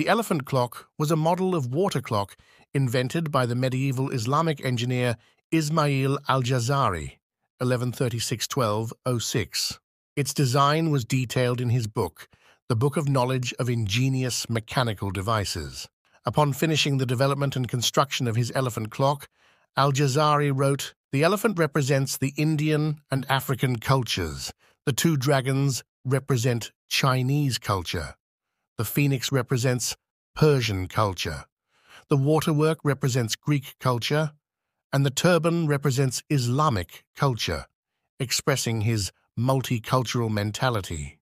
The elephant clock was a model of water clock invented by the medieval Islamic engineer Ismail al-Jazari, 1136-1206. Its design was detailed in his book, The Book of Knowledge of Ingenious Mechanical Devices. Upon finishing the development and construction of his elephant clock, Al-Jazari wrote, The elephant represents the Indian and African cultures. The two dragons represent Chinese culture. The phoenix represents Persian culture. The waterwork represents Greek culture. And the turban represents Islamic culture, expressing his multicultural mentality.